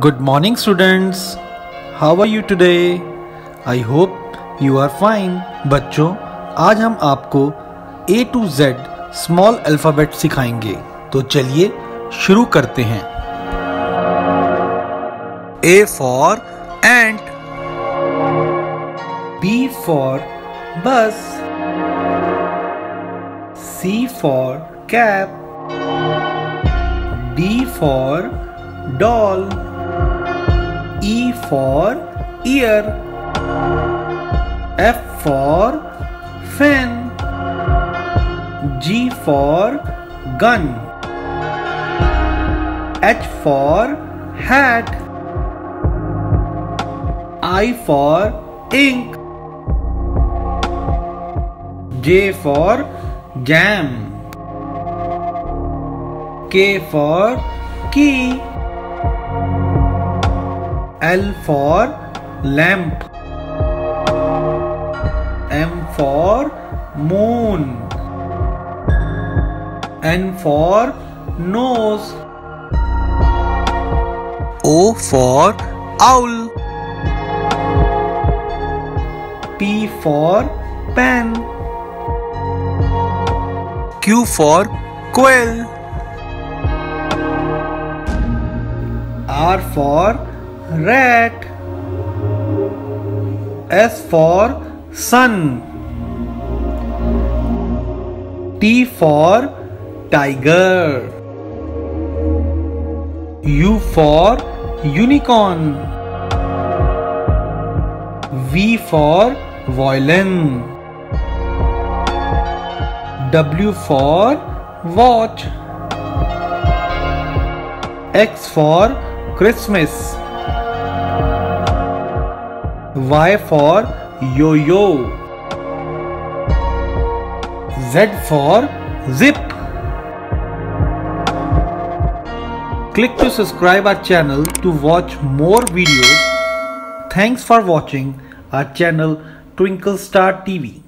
Good morning, students. How are you today? I hope you are fine. बच्चों आज हम आपको A to Z small alphabet सिखाएँगे तो चलिए शुरू करते हैं A for ant B for bus C for cap D for doll E for ear F for fan G for gun H for hat I for ink J for jam K for key L for lamp. M for moon. N for nose. O for owl. P for pen. Q for quail. R for rat S for sun T for tiger U for unicorn V for violin W for watch X for Christmas Y for yo-yo Z for zip Click to subscribe our channel to watch more videos. Thanks for watching our channel Twinkle Star TV.